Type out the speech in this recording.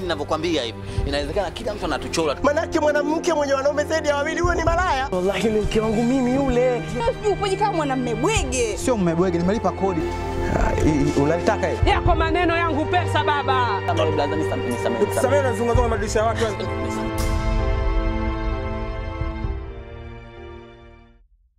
Ninavyokwambia hivi, inawezekana kila mtu anatuchora. Manake mwanamke mwenye wanaume zaidi ya wawili huyo ni malaya. Wallahi ni mke wangu mimi yule. Upoje kama mwanamume bwege? Sio mmebwege, nimelipa kodi. Unalitaka hiyo? Yako maneno yangu pesa baba. Nisamehe, madirisha ya watu.